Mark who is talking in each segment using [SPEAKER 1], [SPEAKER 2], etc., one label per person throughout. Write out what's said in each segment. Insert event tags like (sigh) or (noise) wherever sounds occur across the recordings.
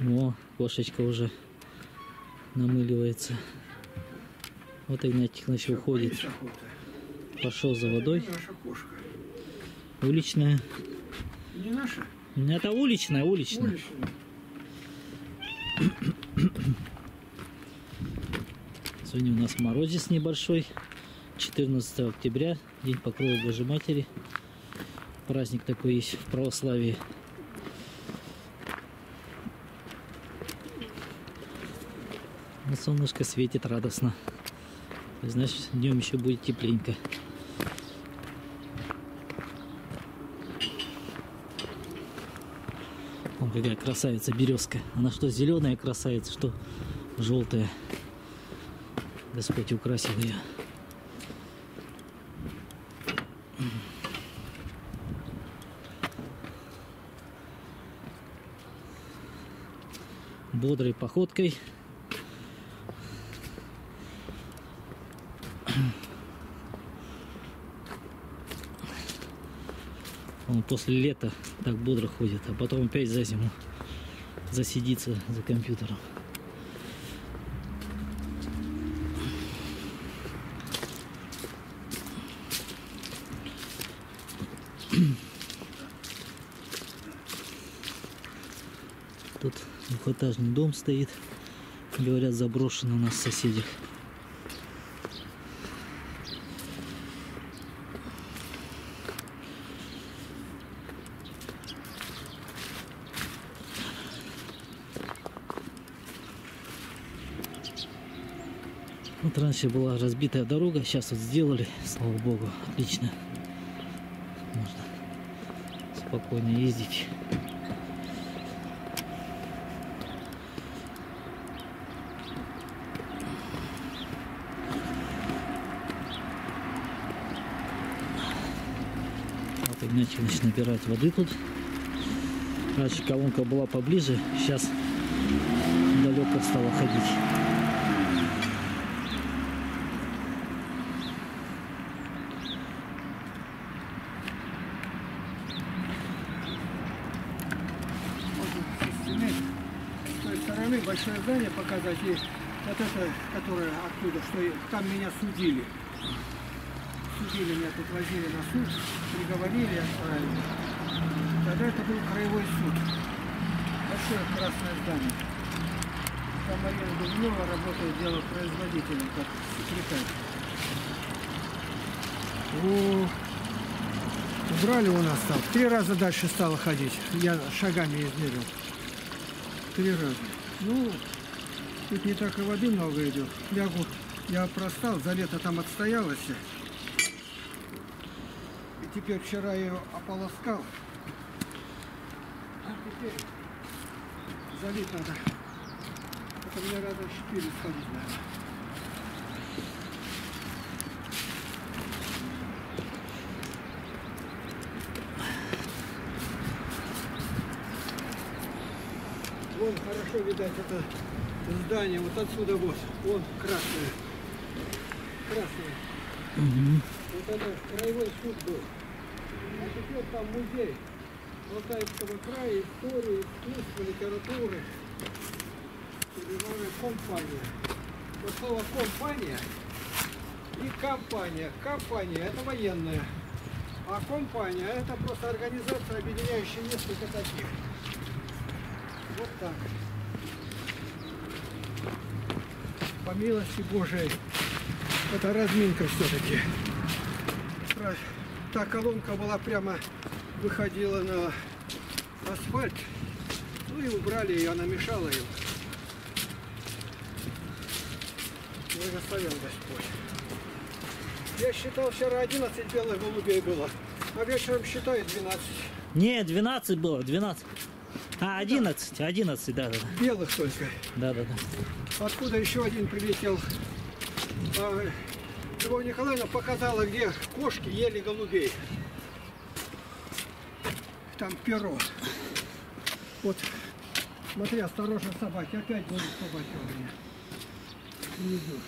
[SPEAKER 1] О, кошечка уже намыливается. Вот уходить.
[SPEAKER 2] Есть охота.
[SPEAKER 1] Пошел за водой. Уличная.
[SPEAKER 2] Не наша?
[SPEAKER 1] Это уличная, уличная.
[SPEAKER 2] Уличная.
[SPEAKER 1] Сегодня у нас морозец небольшой. 14 октября, День Покрова Божьей Матери. Праздник такой есть в православии. Но солнышко светит радостно. Значит, днем еще будет тепленько. Вон какая красавица березка. Она что зеленая красавица, что желтая. Господь украсил ее. Бодрой походкой. Он после лета так бодро ходит, а потом опять за зиму засидится за компьютером. Тут двухэтажный дом стоит. Говорят, заброшен у нас в соседях. Вот раньше была разбитая дорога, сейчас вот сделали, слава богу, отлично. Можно спокойно ездить. Вот Игнатьев начал набирать воды тут. Раньше колонка была поближе, сейчас далеко стала ходить.
[SPEAKER 2] Можно со стены, с той стороны большое здание показать. И вот это, которое оттуда, что там меня судили. Судили меня тут возили на суд, приговорили отправили. Тогда это был краевой суд. Большое красное здание. Там Марина Дубнова работает дело производителем, как секретарь. О, убрали у нас там. Три раза дальше стало ходить. Я шагами измерил. Три раза. Ну, тут не так и воды много идет. Лягу, я простал, за лето там отстоялась. я. И теперь вчера я ее ополоскал. А теперь залить надо. Это мне раза четыре сходить надо. Хорошо видать это здание, вот отсюда вот, вон красное. Красное. Вот это краевой суд был. А теперь там музей Алтайского края, истории, искусства, литературы. Передовая компания. Вот слово компания и компания. Компания это военная. А компания это просто организация, объединяющая несколько таких. Вот так. По милости Божией. Это разминка все-таки. Та колонка была прямо выходила на асфальт. Ну и убрали ее, она мешала ее. Благословен Господь. Я считал, вчера 11 белых голубей было, а вечером считаю 12.
[SPEAKER 1] Не, 12 было, 12. А, 11, 11, да, да, да.
[SPEAKER 2] Белых только.
[SPEAKER 1] Да, да, да.
[SPEAKER 2] Откуда еще один прилетел? А, Любовь Николаевна показала, где кошки ели голубей. Там перо. Вот, смотри, осторожно, собаки. Опять будут собаки у меня. Внизу.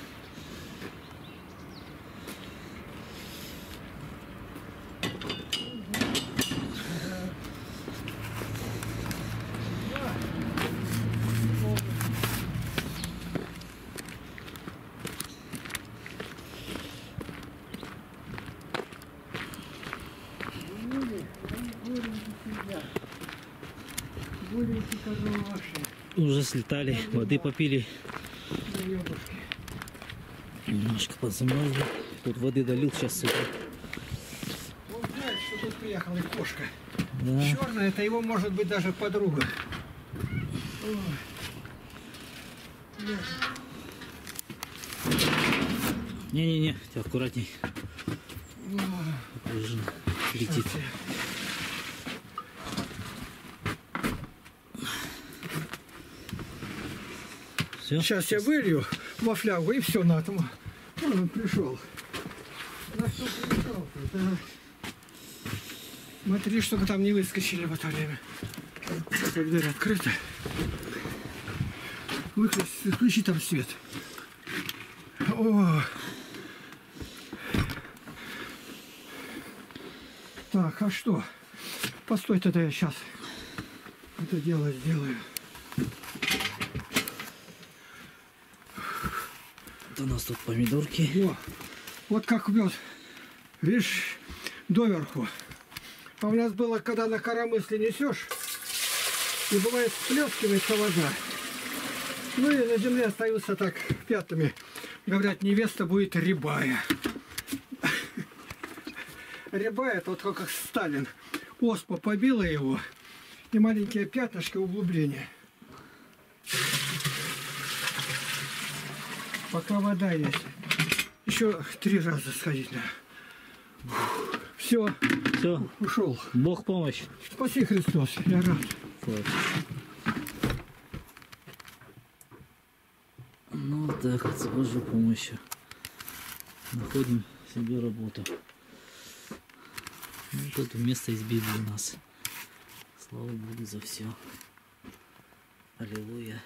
[SPEAKER 1] Уже слетали, воды попили, немножко подзамерзли. Тут воды долил сейчас супер.
[SPEAKER 2] Он знает, что тут приехала кошка.
[SPEAKER 1] Да.
[SPEAKER 2] Черная, это его может быть даже подруга.
[SPEAKER 1] Не-не-не, ты аккуратней. летит.
[SPEAKER 2] сейчас я-
[SPEAKER 1] Все?
[SPEAKER 2] Сейчас я вылью во флягу и все на. Вон он пришел. На что пришел? Да. Смотри, чтобы там не выскочили в это время. Эта дверь открыта. Выключи, включи там свет. О. Так, а что? Постой тогда я сейчас это дело сделаю.
[SPEAKER 1] У нас тут помидорки.
[SPEAKER 2] О, вот как мед. Видишь, доверху. А у нас было, когда на коромысле несешь, и бывает всплескивается вода. Ну и на земле остаются так пятнами. Говорят, невеста будет рябая. (laughs) Рябая, это вот как Сталин. Оспа побила его, и маленькие пятнышки углубления. Пока вода есть. Еще три раза сходить надо. Все,
[SPEAKER 1] Все,
[SPEAKER 2] ушел.
[SPEAKER 1] Бог помощь.
[SPEAKER 2] Спаси Христос, я рад.
[SPEAKER 1] Вот. Ну вот так вот, с Божьей помощью. Находим себе работу. Ну, тут место из Библии у нас. Слава Богу за все. Аллилуйя.